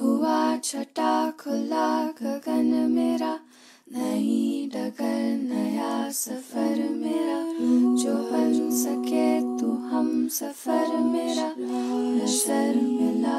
हुआ छटा खुला गगन मेरा नई डगर नया सफ़र मेरा। जो बन सके तू हम सफ़र मेरा, नज़र मिला